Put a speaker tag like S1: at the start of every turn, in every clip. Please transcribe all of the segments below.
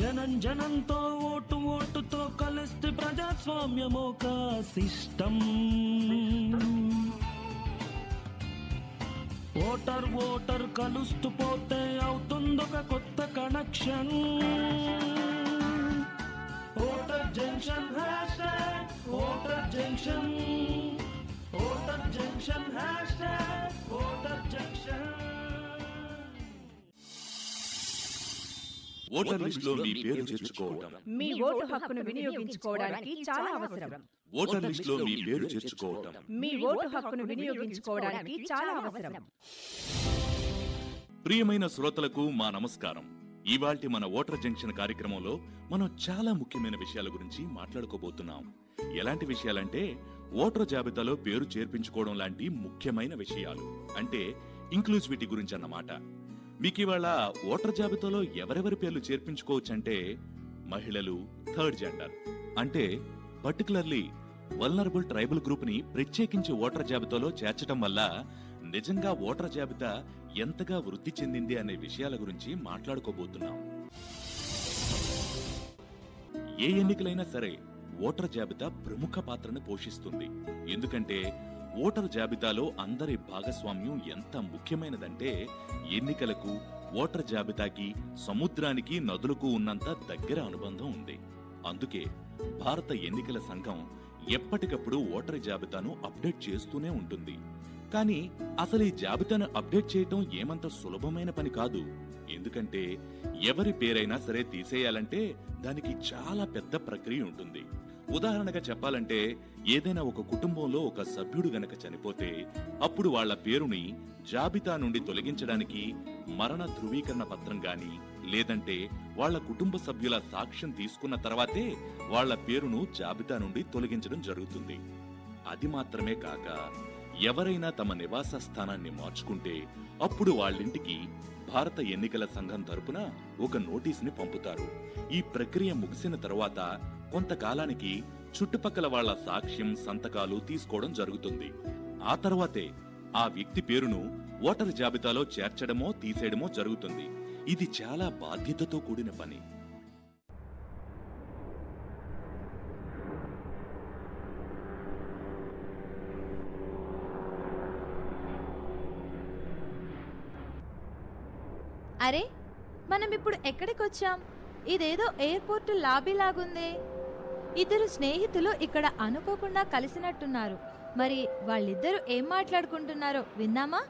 S1: జనం జనంతో ఓటు ఓటుతో కలిస్తే ప్రజాస్వామ్యం ఒక సిస్టమ్ ఓటర్ ఓటర్ కలుస్తూ పోతే అవుతుందొక కొత్త connection. Voter junction hash tag voter junction. Voter junction hash tag voter
S2: junction. Voter లిస్ట్లో మీ పేరు చేర్చుకోవటం
S3: మీ ఓటు హక్కును వినియోగించుకోవడానికి చాలా అవసరం.
S2: ఓటర్ లిస్ట్లో మీ పేరు చేర్చుకోవటం
S3: మీ ఓటు హక్కును వినియోగించుకోవడానికి చాలా అవసరం.
S2: ప్రియమైన శ్రోతలకు మా నమస్కారం. ఇవాల్టి మన ఓటర్ జంక్షన్ కార్యక్రమంలో మనం చాలా ముఖ్యమైన విషయాల గురించి మాట్లాడుకోబోతున్నాం. ఎలాంటి విషయాలంటే ఓటర్ జాబితాలో పేరు చేర్పించుకోవడం లాంటి ముఖ్యమైన విషయాలు. అంటే ఇంక్లూజివిటీ గురించి అన్నమాట. మీకు ఇవాళ ఓటర్ జాబితాలో ఎవరెవరి పేర్లు చేర్పించుకోవచ్చంటే మహిళలు థర్డ్ జెండర్. అంటే పర్టికులర్లీ వల్నరబుల్ ట్రైబల్ గ్రూప్ని ప్రత్యేకించి ఓటర్ జాబితాలో చేర్చడం వల్ల నిజంగా ఓటర్ జాబితా ఎంతగా వృద్ధి చెందింది అనే విషయాల గురించి మాట్లాడుకోబోతున్నాం. ఏ ఎన్నికలైనా సరే ఓటర్ జాబితా ప్రముఖ పాత్రను పోషిస్తుంది. ఎందుకంటే ఓటర్ జాబితాలో అందరి భాగస్వామ్యం ఎంత ముఖ్యమైనదంటే ఎన్నికలకు ఓటర్ జాబితాకి సముద్రానికి నదులకు ఉన్నంత దగ్గర అనుబంధం ఉంది. అందుకే భారత ఎన్నికల సంఘం ఎప్పటికప్పుడు ఓటర్ జాబితాను అప్డేట్ చేస్తూనే ఉంటుంది. కానీ అసలు ఈ జాబితాను అప్డేట్ చేయటం ఏమంత సులభమైన పని కాదు. ఎందుకంటే ఎవరి పేరైనా సరే తీసేయాలంటే దానికి చాలా పెద్ద ప్రక్రియ ఉంటుంది. ఉదాహరణగా చెప్పాలంటే ఏదైనా ఒక కుటుంబంలో ఒక సభ్యుడు గనక చనిపోతే అప్పుడు వాళ్ళ పేరుని జాబితా నుండి తొలగించడానికి మరణ ధృవీకరణ పత్రం గాని లేదంటే వాళ్ళ కుటుంబ సభ్యుల సాక్ష్యం తీసుకున్న తర్వాతే వాళ్ళ పేరును జాబితా నుండి తొలగించడం జరుగుతుంది. అది మాత్రమే కాక ఎవరైనా తమ నివాస స్థానాన్ని మార్చుకుంటే అప్పుడు వాళ్ళింటికి భారత ఎన్నికల సంఘం తరపున ఒక నోటీసుని పంపుతారు. ఈ ప్రక్రియ ముగిసిన తర్వాత కొంతకాలానికి చుట్టుపక్కల వాళ్ళ సాక్ష్యం సంతకాలు తీసుకోవడం జరుగుతుంది. ఆ తర్వాతే ఆ వ్యక్తి పేరును ఓటర్ జాబితాలో చేర్చడమో తీసేయడమో జరుగుతుంది. ఇది చాలా బాధ్యతతో కూడిన పని.
S4: అరే మనం ఇప్పుడు ఎక్కడికి వచ్చాం ఇదేదో ఎయిర్పోర్ట్ లాబీ లాగుందే. ఇద్దరు స్నేహితులు ఇక్కడ అనుకోకుండా కలిసినట్టున్నారు. మరి వాళ్ళిద్దరూ ఏం మాట్లాడుకుంటున్నారో విందామా?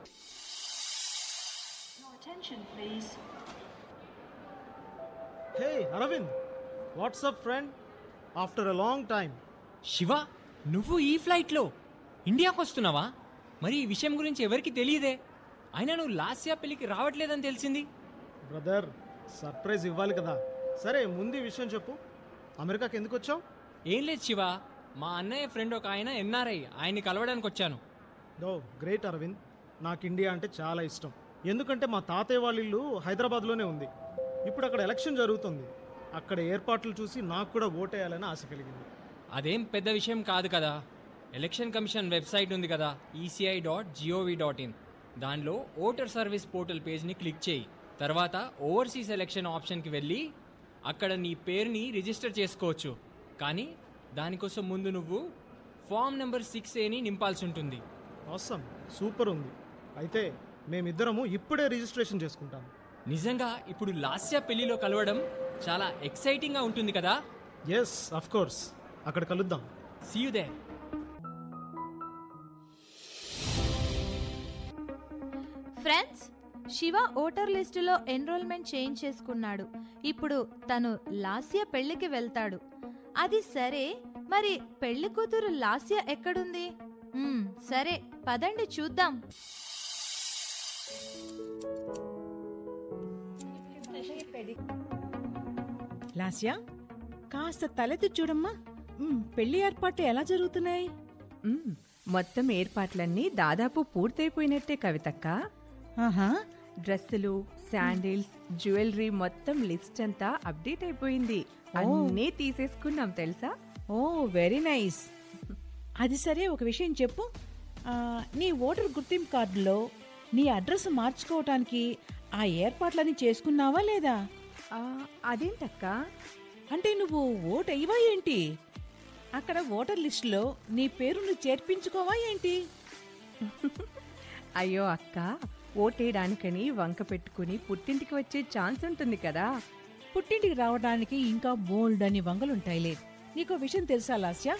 S5: Hey Aravind what's up friend after a long
S6: time Shiva నువ్వు ఈ ఫ్లైట్లో ఇండియాకు వస్తున్నావా? మరి ఈ విషయం గురించి ఎవరికి తెలియదే. అయినా నువ్వు లాస్యా పెళ్ళికి రావట్లేదని తెలిసింది.
S5: బ్రదర్ సర్ప్రైజ్ ఇవ్వాలి కదా. సరే ముందు ఈ విషయం చెప్పు. అమెరికాకి ఎందుకు వచ్చావు?
S6: ఏం లేదు శివ. మా అన్నయ్య ఫ్రెండ్ ఒక ఆయన ఎన్ఆర్ఐ ఆయన్ని కలవడానికి వచ్చాను.
S5: Though great Aravind. నాకు ఇండియా అంటే చాలా ఇష్టం. ఎందుకంటే మా తాతయ్య వాళ్ళ ఇల్లు హైదరాబాద్లోనే ఉంది. ఇప్పుడు అక్కడ ఎలక్షన్ జరుగుతుంది. అక్కడ ఏర్పాట్లు చూసి నాకు కూడా ఓటేయాలని ఆశ కలిగింది.
S6: అదేం పెద్ద విషయం కాదు కదా. ఎలక్షన్ కమిషన్ వెబ్సైట్ ఉంది కదా ECI dot GOV dot in దానిలో ఓటర్ సర్వీస్ పోర్టల్ పేజ్ని క్లిక్ చేయి. తర్వాత ఓవర్సీస్ ఎలక్షన్ ఆప్షన్కి వెళ్ళి అక్కడ నీ పేరుని రిజిస్టర్ చేసుకోవచ్చు. కానీ దానికోసం ముందు నువ్వు ఫామ్ నెంబర్ సిక్స్ ఏని నింపాల్సి ఉంటుంది.
S5: అవసరం సూపర్ ఉంది. అయితే మేమిద్దరము ఇప్పుడే రిజిస్ట్రేషన్ చేసుకుంటాం.
S6: నిజంగా ఇప్పుడు లాస్య పెళ్ళిలో కలవడం చాలా ఎక్సైటింగ్గా ఉంటుంది కదా?
S5: ఎస్ అఫ్ కోర్స్ అక్కడ కలుద్దాం.
S6: See you there
S4: friends Shiva voter లిస్టులో ఎన్రోల్మెంట్ చేంజ్ చేసుకున్నాడు ఇప్పుడు తను లాస్య పెళ్ళికి వెళ్తాడు. అది సరే మరి పెళ్ళి కూతురు లాస్య ఎక్కడుంది? సరే పదండి చూద్దాం.
S7: లాస్యా కాస్త తలెత్తి చూడమ్మా. పెళ్ళి ఏర్పాట్లు ఎలా జరుగుతున్నాయి.
S3: మొత్తం ఏర్పాట్లన్నీ దాదాపు పూర్తయిపోయినట్టే కవితక్క.
S7: ఆహా
S3: డ్రెస్సులు శాండిల్స్ జ్యువెలరీ మొత్తం లిస్ట్ అంతా అప్డేట్ అయిపోయింది. అన్నీ తీసేసుకున్నాం తెలుసా?
S7: Oh very nice. అది సరే ఒక విషయం చెప్పు. నీ ఓటర్ గుర్తింపు కార్డులో నీ అడ్రస్ మార్చుకోవటానికి ఆ ఏర్పాట్లన్నీ చేసుకున్నావా లేదా?
S3: అదేంటక్క?
S7: అంటే నువ్వు ఓటు అయ్యవా ఏంటి? అక్కడ ఓటర్ లిస్టులో నీ పేరును చేర్పించుకోవా ఏంటి?
S3: అయ్యో అక్క ఓటేయడానికని వంక పెట్టుకుని పుట్టింటికి వచ్చే ఛాన్స్ ఉంటుంది కదా.
S7: పుట్టింటికి రావడానికి ఇంకా బోల్డ్ అని వంగలుంటాయిలే నీకు విషయం తెలుసా Lasya?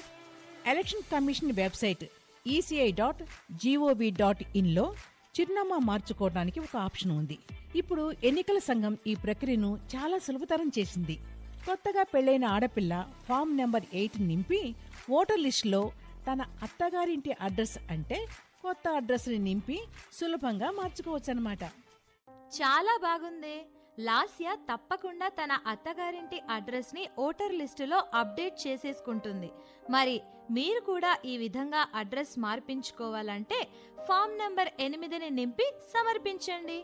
S7: Election commission website ECI dot GOV dot ఇన్లో చిరునామా మార్చుకోవడానికి ఒక ఆప్షన్ ఉంది. ఇప్పుడు ఎన్నికల సంఘం ఈ ప్రక్రియను చాలా సులభతరం చేసింది. కొత్తగా పెళ్ళైన ఆడపిల్ల ఫామ్ నెంబర్ ఎయిట్ నింపి ఓటర్ లిస్టులో తన అత్తగారింటి అడ్రస్ అంటే కొత్త అడ్రస్ని నింపి సులభంగా మార్చుకోవచ్చనమాట
S4: చాలా బాగుంది. లాస్య తప్పకుండా తన అత్తగారింటి అడ్రస్ని ఓటర్ లిస్టులో అప్డేట్ చేసేసుకుంటుంది. మరి మీరు కూడా ఈ విధంగా అడ్రస్ మార్పించుకోవాలంటే ఫామ్ నంబర్ ఎనిమిదిని నింపి సమర్పించండి.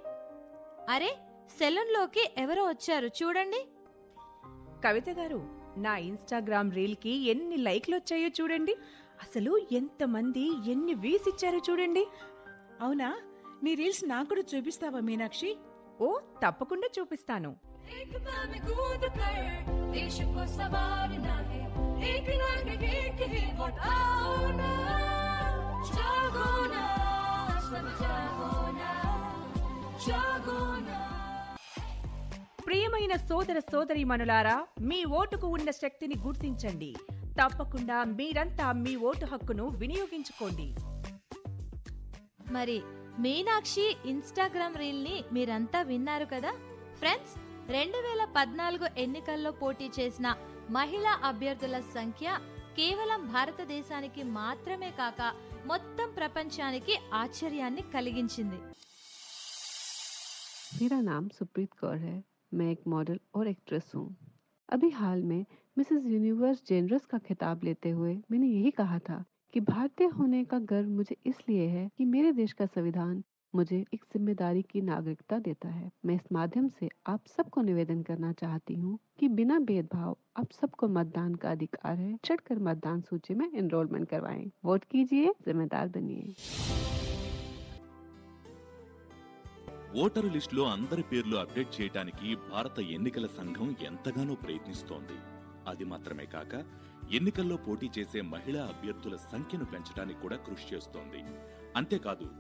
S4: అరే సెలూన్లోకి ఎవరో వచ్చారు చూడండి.
S3: కవిత గారు నా ఇన్స్టాగ్రామ్ రీల్కి ఎన్ని లైక్లు వచ్చాయో చూడండి. అసలు ఎంతమంది ఎన్ని వ్యూస్ ఇచ్చారో చూడండి.
S7: అవునా? నీ రీల్స్ నాకు కూడా చూపిస్తావా మీనాక్షి?
S3: ఓ తప్పకుండా చూపిస్తాను. ప్రియమైన సోదర సోదరి మనులారా మీ ఓటుకు ఉన్న శక్తిని గుర్తించండి. తప్పకుండా మీరంతా మీ ఓటు హక్కును వినియోగించుకోండి
S4: మరి మీనాక్షి ఇన్స్టాగ్రామ్ రీల్ ని మీరంతా విన్నారు కదా ఫ్రెండ్స్ రెండు వేల పద్నాలుగు ఎన్నికల్లో పోటీ చేసిన మహిళా అభ్యర్థుల సంఖ్య కేవలం భారతదేశానికి మాత్రమే కాక మొత్తం ప్రపంచానికి ఆశ్చర్యాన్ని కలిగించింది
S8: मेरा नाम सुप्रीत कौर है मैं एक मॉडल और एक्ट्रेस हूँ अभी हाल में मिसेस यूनिवर्स जेनरस का खिताब लेते हुए मैंने यही कहा था कि भारतीय होने का गर्व मुझे इसलिए है कि मेरे देश का संविधान मुझे एक जिम्मेदारी की नागरिकता देता है मैं इस माध्यम से आप सबको निवेदन करना चाहती हूँ कि बिना भेदभाव आप सबको मतदान का अधिकार है चढ़कर मतदान सूची में एनरोलमेंट करवाएं वोट कीजिए जिम्मेदार बनिए
S2: ఓటరు లిస్టులో అందరి పేర్లు అప్డేట్ చేయడానికి భారత ఎన్నికల సంఘం ఎంతగానో ప్రయత్నిస్తోంది అది మాత్రమే కాక ఎన్నికల్లో పోటీ చేసే మహిళా అభ్యర్థుల సంఖ్యను పెంచడానికి కూడా కృషి చేస్తోంది. అంతేకాదు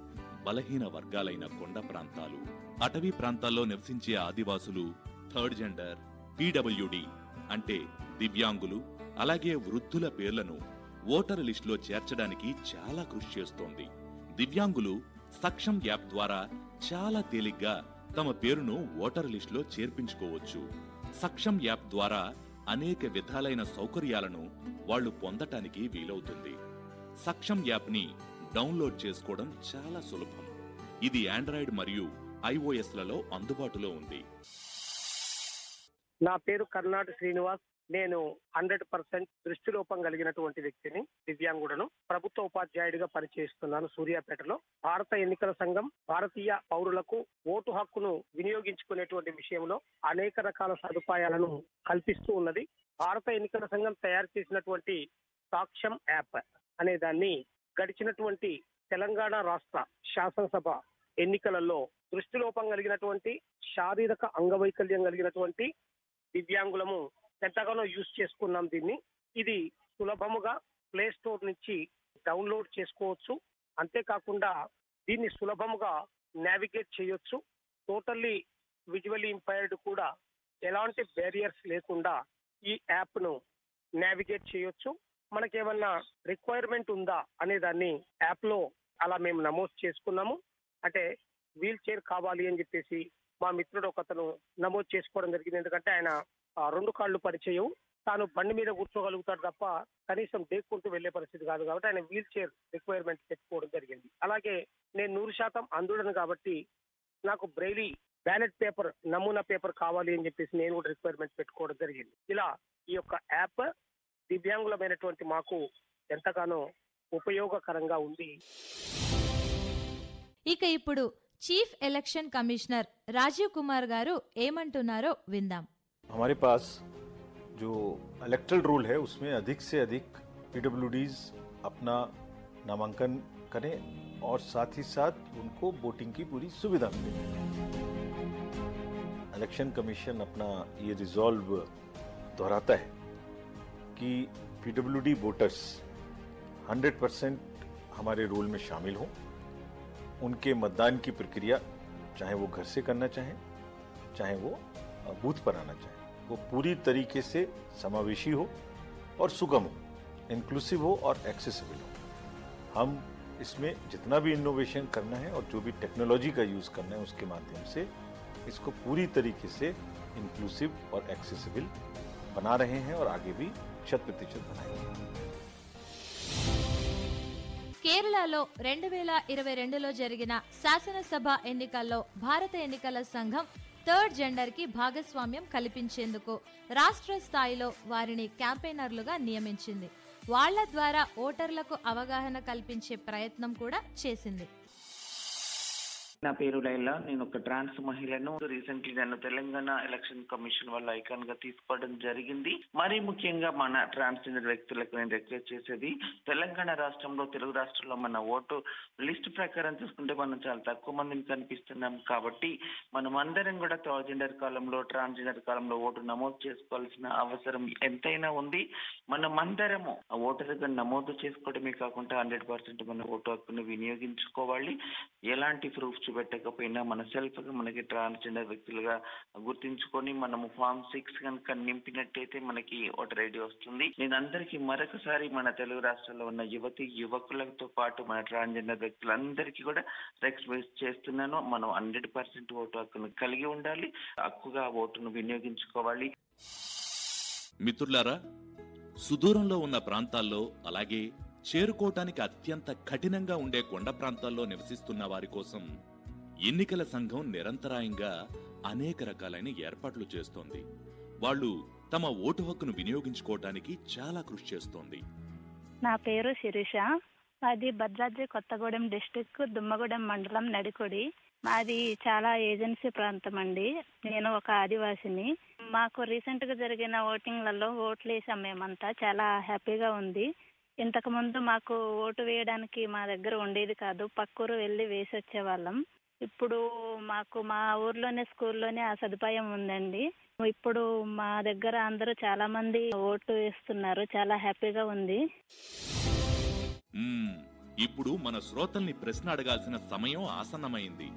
S2: బలహీన వర్గాలైన కొండ ప్రాంతాలు అటవీ ప్రాంతాల్లో నివసించే ఆదివాసులు థర్డ్ జెండర్ పీడబ్ల్యూడి అంటే దివ్యాంగులు అలాగే వృద్ధుల పేర్లను ఓటర్ లిస్టులో చేర్చడానికి చాలా కృషి చేస్తోంది. దివ్యాంగులు సక్షం యాప్ ద్వారా చాలా తేలిగ్గా తమ పేరును ఓటర్ లిస్టులో చేర్పించుకోవచ్చు. సక్షం యాప్ ద్వారా అనేక విధాలైన సౌకర్యాలను వాళ్ళు పొందటానికి వీలవుతుంది. సక్షం యాప్ని డౌన్లోడ్ చేసుకోవడం చాలా సులభం. ఇది ఆండ్రాయిడ్ మరియు ఐఓఎస్లలో అందుబాటులో ఉంది.
S9: నా పేరు కర్ణాటి శ్రీనివాస్. నేను హండ్రెడ్ పర్సెంట్ దృష్టి లోపం కలిగినటువంటి వ్యక్తిని దివ్యాంగుడను ప్రభుత్వ ఉపాధ్యాయుడిగా పనిచేస్తున్నాను సూర్యాపేటలో. భారత ఎన్నికల సంఘం భారతీయ పౌరులకు ఓటు హక్కును వినియోగించుకునేటువంటి విషయంలో అనేక రకాల సదుపాయాలను కల్పిస్తూ ఉన్నది. భారత ఎన్నికల సంఘం తయారు చేసినటువంటి సాక్ష్యం యాప్ అనే దాన్ని గడిచినటువంటి తెలంగాణ రాష్ట్ర శాసనసభ ఎన్నికలలో దృష్టిలోపం కలిగినటువంటి శారీరక అంగవైకల్యం కలిగినటువంటి దివ్యాంగులము ఎంతగానో యూజ్ చేసుకున్నాం దీన్ని. ఇది సులభముగా ప్లే స్టోర్ నుంచి డౌన్లోడ్ చేసుకోవచ్చు. అంతేకాకుండా దీన్ని సులభముగా నావిగేట్ చేయొచ్చు. టోటల్లీ విజువల్లీ ఇంపైర్డ్ కూడా ఎలాంటి బ్యారియర్స్ లేకుండా ఈ యాప్ను నావిగేట్ చేయొచ్చు. మనకేమన్నా రిక్వైర్మెంట్ ఉందా అనే దాన్ని యాప్లో అలా మేము నమోదు చేసుకున్నాము. అంటే వీల్ చైర్ కావాలి అని చెప్పేసి మా మిత్రుడు ఒకతను నమోదు చేసుకోవడం జరిగింది. ఎందుకంటే ఆయన రెండు కాళ్ళు పరిచయం. తాను బండి మీద కూర్చోగలుగుతాడు తప్ప కనీసం డేక్కుంటూ వెళ్ళే పరిస్థితి కాదు కాబట్టి ఆయన వీల్ చైర్ రిక్వైర్మెంట్ పెట్టుకోవడం జరిగింది. అలాగే నేను నూరు శాతం అందుడను కాబట్టి నాకు బ్రైలీ బ్యాలెట్ పేపర్ నమూనా పేపర్ కావాలి అని చెప్పేసి నేను కూడా రిక్వైర్మెంట్ పెట్టుకోవడం జరిగింది. ఇలా ఈ యొక్క యాప్ దివ్యాంగులమైనటువంటి మాకు ఎంతగానో ఉపయోగకరంగా ఉంది.
S4: ఇక ఇప్పుడు chief election commissioner Rajiv Kumar గారు ఏమంటున్నారో విందాం.
S10: हमारे पास जो इलेक्ट्रल रूल है, उसमें अधिक से अधिक पीडब्ल्यूडीज अपना नामांकन करें और साथ ही साथ उनको वोटिंग की पूरी सुविधा मिले। इलेक्शन कमीशन अपना ये रिजॉल्व दोहराता है कि पीडब्ल्यूडी वोटर्स 100 परसेंट हमारे रोल में शामिल हों। उनके मतदान की प्रक्रिया चाहे वो घर से करना चाहें, चाहे वो बूथ पर आना चाहें वो पूरी तरीके से समावेशी हो और सुगम हो इंक्लूसिव हो और एक्सेसिबल हो हम इसमें जितना भी इनोवेशन करना है और जो भी टेक्नोलॉजी का यूज़ करना है उसके माध्यम से इसको पूरी तरीके से इंक्लूसिव और एक्सेसिबल बना रहे हैं और आगे भी शत प्रतिशत बनाएंगे
S4: కేరళలో రెండు వేల ఇరవై రెండులో జరిగిన శాసనసభ ఎన్నికల్లో భారత ఎన్నికల సంఘం థర్డ్ జెండర్కి భాగస్వామ్యం కల్పించేందుకు రాష్ట్ర స్థాయిలో వారిని క్యాంపెయినర్లుగా నియమించింది. వాళ్ళ ద్వారా ఓటర్లకు అవగాహన కల్పించే ప్రయత్నం కూడా చేసింది.
S11: నా పేరు లైలా. నేను ఒక ట్రాన్స్ మహిళను. రీసెంట్లీ నన్ను తెలంగాణ ఎలక్షన్ కమిషన్ వల్ల ఐకాన్గా తీసుకోవడం జరిగింది. మరీ ముఖ్యంగా మన ట్రాన్స్జెండర్ వ్యక్తులకు నేను రిక్వెస్ట్ చేసేది తెలంగాణ రాష్ట్రంలో తెలుగు రాష్ట్రంలో మన ఓటు లిస్ట్ ప్రకారం చూసుకుంటే మనం చాలా తక్కువ మందిని కనిపిస్తున్నాం. కాబట్టి మనం అందరం కూడా థర్డ్ జెండర్ కాలంలో ట్రాన్స్జెండర్ కాలంలో ఓటు నమోదు చేసుకోవాల్సిన అవసరం ఎంతైనా ఉంది. మనం అందరము ఆ ఓటరుగా నమోదు చేసుకోవడమే కాకుండా హండ్రెడ్ పర్సెంట్ మన ఓటు హక్కును వినియోగించుకోవాలి. ఎలాంటి ప్రూఫ్ పెట్టకపోయినా మన సెల్ఫ్గా మనకి ట్రాన్స్జెండర్ వ్యక్తులుగా గుర్తించుకొని మనము ఫామ్ సిక్స్ కనుక నింపినట్టయితే మనకి ఓటర్ ఐడి వస్తుంది. నేను అందరికీ మరొకసారి మన తెలుగు రాష్ట్రాల్లో ఉన్న యువతి యువకులతో పాటు మన ట్రాన్స్జెండర్ వ్యక్తులందరికీ కూడా రిక్వెస్ట్ చేస్తున్నాను. మనం హండ్రెడ్ పర్సెంట్ ఓటు హక్కును కలిగి ఉండాలి. హక్కుగా ఓటును వినియోగించుకోవాలి.
S2: మిత్రులారా సుదూరంలో ఉన్న ప్రాంతాల్లో అలాగే చేరుకోవటానికి అత్యంత కఠినంగా ఉండే కొండ ప్రాంతాల్లో నివసిస్తున్న వారి కోసం ఎన్నికల సంఘం నిరంతరాయంగా అనేక రకాలైన ఏర్పాట్లు చేస్తోంది. వాళ్ళు తమ ఓటు హక్కును వినియోగించుకోవటానికి చాలా కృషి చేస్తోంది.
S12: నా పేరు శిరీష. మాది భద్రాద్రి కొత్తగూడెం డిస్టిక్ దుమ్మగూడెం మండలం నడికొడి. మాది చాలా ఏజెన్సీ ప్రాంతం అండి నేను ఒక ఆదివాసిని. మాకు రీసెంట్గా జరిగిన ఓటింగ్లలో ఓట్లు వేసాం మేమంతా. చాలా హ్యాపీగా ఉంది. ఇంతకు ముందు మాకు ఓటు వేయడానికి మా దగ్గర ఉండేది కాదు. పక్కూరు వెళ్ళి వేసి వచ్చేవాళ్ళం ఇప్పుడు మాకు మా ఊర్లోనే స్కూల్లోనే ఆ సదుపాయం ఉందండి. ఇప్పుడు మా దగ్గర అందరూ చాలా మంది ఓటు వేస్తున్నారు. చాలా హ్యాపీగా ఉంది.
S2: మ్మ్, ఇప్పుడు మన శ్రోతల్ని ప్రశ్న అడగాల్సిన సమయం ఆసన్నమైంది.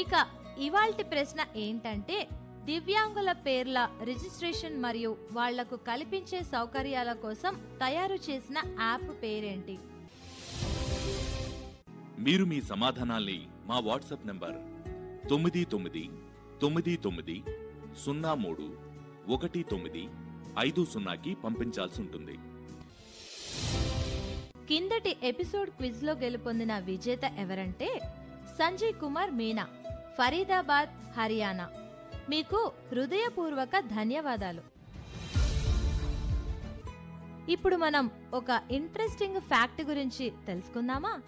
S4: ఇక ఇవాల్టి ప్రశ్న ఏంటంటే దివ్యాంగుల పేర్ల రిజిస్ట్రేషన్ మరియు వాళ్ళకు కల్పించే సౌకర్యాల కోసం తయారు చేసిన యాప్ పేరేంటి?
S2: మీరు మీ సమాధానాల్ని మా వాట్సాప్ నంబర్ తొమ్మిది తొమ్మిది తొమ్మిది తొమ్మిది సున్నా మూడు ఒకటి తొమ్మిది ఐదు సున్నాకి పంపించాల్సి ఉంటుంది.
S4: కిందటి ఎపిసోడ్ క్విజ్లో గెలుపొందిన విజేత ఎవరంటే సంజయ్ కుమార్ మీనా ఫరీదాబాద్ హర్యానా. మీకు హృదయపూర్వక ధన్యవాదాలు. ఇప్పుడు మనం ఒక ఇంట్రెస్టింగ్ ఫ్యాక్ట్ గురించి తెలుసుకుందామా?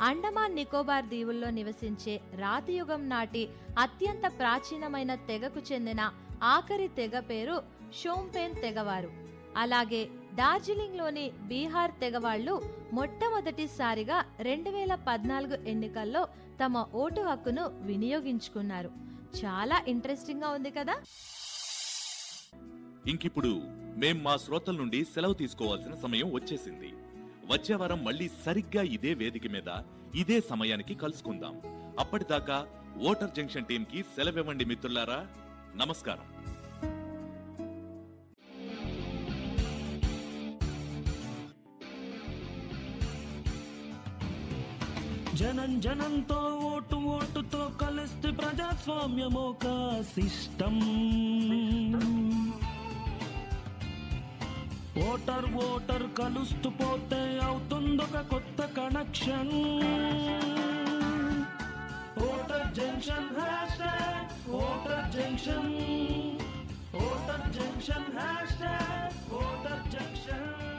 S4: అండమాన్ నికోబార్ దీవుల్లో నివసించే రాతియుగం నాటి అత్యంత ప్రాచీనమైన తెగకు చెందిన ఆఖరి తెగ పేరు షోంపేన్ తెగవారు. అలాగే డార్జిలింగ్లోని బీహార్ తెగవాళ్ళు మొట్టమొదటిసారిగా రెండు వేల పద్నాలుగు ఎన్నికల్లో తమ ఓటు హక్కును వినియోగించుకున్నారు. చాలా ఇంట్రెస్టింగ్గా ఉంది కదా?
S2: ఇంకిప్పుడు మేం మా శ్రోతల నుండి సెలవు తీసుకోవాల్సిన సమయం వచ్చేసింది. వచ్చే వారం మళ్ళీ సరిగ్గా ఇదే వేదిక మీద ఇదే సమయానికి కలుసుకుందాం. అప్పటిదాకా ఓటర్ జంక్షన్ టీంకి సెలవివ్వండి మిత్రులారా. నమస్కారం.
S1: జనం జనంతో ఓటు ఓటుతో కలిస్తే ప్రజాస్వామ్యం ఒక సిస్టమ్ ఓటర్ ఓటర్ కలుస్తూ పోతే అవుతుందొక కొత్త connection. Voter junction hash tag voter junction. Voter junction hash tag voter junction.